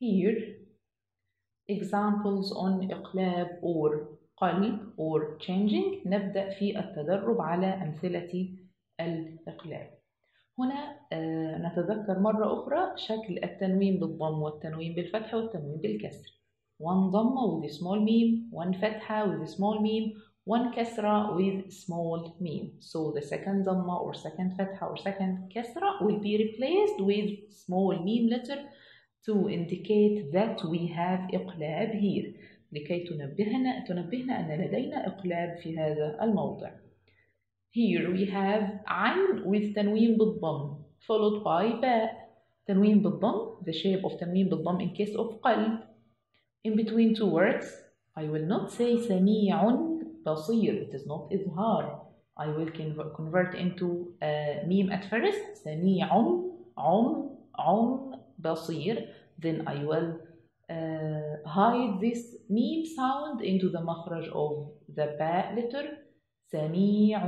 here examples on إقلاب or قلب or changing نبدأ في التدرب على أمثلة الإقلاب هنا آه، نتذكر مرة أخرى شكل التنوين بالضم والتنوين بالفتح والتنوين بالكسر one ضمة with small meme one فتحة with small meme one كسرة with small meme so the second ضمة or second فتحة or second كسرة will be replaced with small meme letter to indicate that we have إقلاب here لكي تنبهنا تنبهنا أن لدينا إقلاب في هذا الموضع Here we have عين with تنوين بالضم followed by باء تنوين بالضم the shape of تنوين بالضم in case of قلب in between two words I will not say سميع بصير it is not إظهار I will convert into uh, ميم at first سميع عم عم بصير. Then I will uh, hide this meem sound into the مخرج of the ba letter. سميع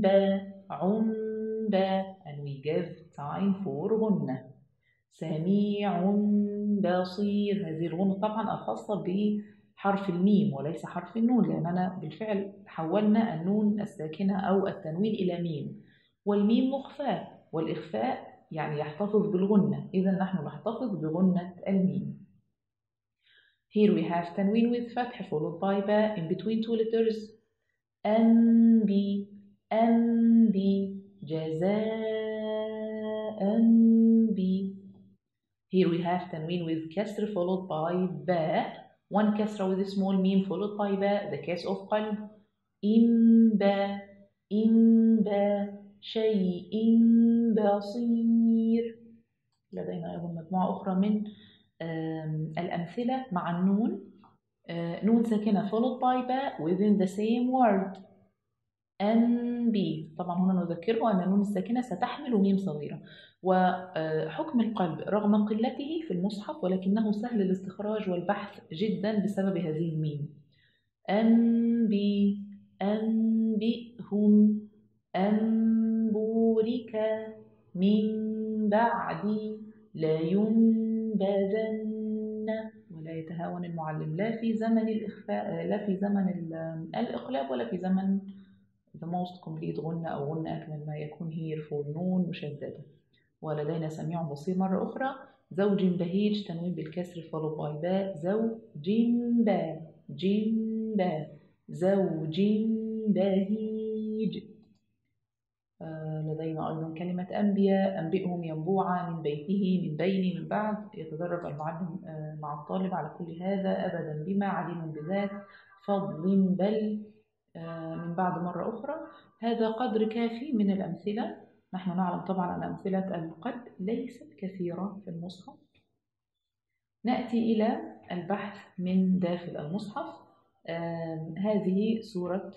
با عم با and we give time for غنة. سميع بصير. هذه الغنة طبعا الخاصة بحرف الميم وليس حرف النون لأننا بالفعل حولنا النون الساكنة أو التنوين إلى ميم. والميم مخفاة والإخفاء يعني يحتفظ بالغنة إذا نحن نحتفظ بغنة الميم Here we have تنوين with فتح followed by ba in between two letters أن بي أن بي جزاء بي Here we have تنوين with كسر followed by ba one كسرة with a small meem followed by ba the case of قلب إن با إن با شيء بصير. لدينا أيضا مجموعة أخرى من الأمثلة مع النون. نون ساكنة followed by باء within the same word أن بي طبعا هنا نذكره أن النون الساكنة ستحمل ميم صغيرة. وحكم القلب رغم قلته في المصحف ولكنه سهل الاستخراج والبحث جدا بسبب هذه الميم. أنبي أنبئهم أنبورك من بعد لا ينبذن ولا يتهاون المعلم. لا في زمن الإخفاء لا في زمن الإقلاب ولا في زمن the most complete غنة أو غنة أكمل ما يكون here for نون مشددة. ولدينا سميع بصير مرة أخرى. زوج بهيج تنوين بالكسر followed by باء. زوج با جيم با زوج بهيج. لدينا أيضا كلمة أنبياء أنبئهم ينبوع من بيته من بين من بعد. يتدرب المعلم آه، مع الطالب على كل هذا أبدا بما عليم بذات فضل بل آه، من بعد مرة أخرى. هذا قدر كافي من الأمثلة. نحن نعلم طبعا أن أمثلة القلب ليست كثيرة في المصحف. نأتي إلى البحث من داخل المصحف. هذه سورة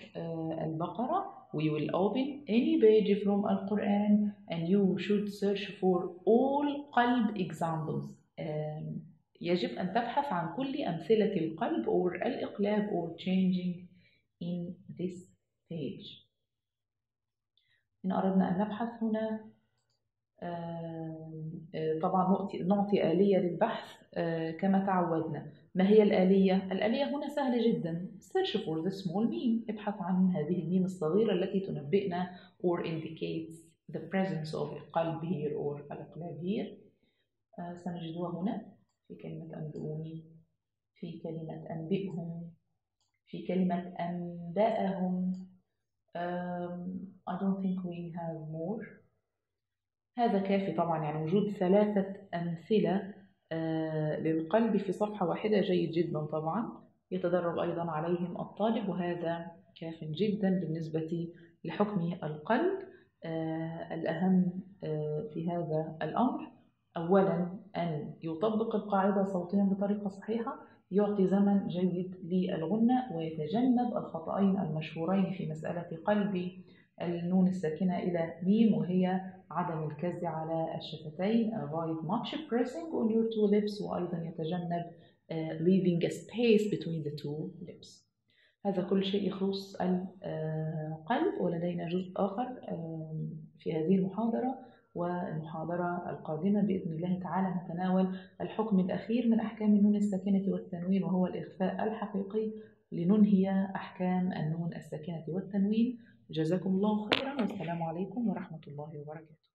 البقرة. We will open any page from Al-Quran and you should search for all قلب examples يجب أن تبحث عن كل أمثلة القلب or الإقلاب or changing in this page إن أردنا أن نبحث هنا طبعا نعطي آلية للبحث كما تعودنا. ما هي الآلية؟ الآلية هنا سهلة جدا. Search for the small meme. ابحث عن هذه الميم الصغيرة التي تنبئنا or indicates the presence of القلب here or الإقلاب here. آه سنجدها هنا. في كلمة أنبئوني. في كلمة أنبئهم. في كلمة أنبأهم. um, I don't think we have more. هذا كافي طبعا يعني وجود ثلاثة أمثلة آه، للقلب في صفحة واحدة جيد جدا طبعا يتدرب أيضا عليهم الطالب وهذا كاف جدا بالنسبة لحكم القلب. آه، الأهم آه، في هذا الأمر أولا أن يطبق القاعدة صوتيا بطريقة صحيحة يعطي زمن جيد للغنة ويتجنب الخطأين المشهورين في مسألة قلب النون الساكنة إلى ميم وهي عدم الكز على الشفتين. Avoid much pressing on your two lips وأيضا يتجنب uh, leaving a space between the two lips. هذا كل شيء يخص القلب ولدينا جزء آخر في هذه المحاضرة. والمحاضرة القادمة بإذن الله تعالى نتناول الحكم الأخير من أحكام النون الساكنة والتنوين وهو الإخفاء الحقيقي لننهي أحكام النون الساكنة والتنوين. جزاكم الله خيرا والسلام عليكم ورحمة الله وبركاته.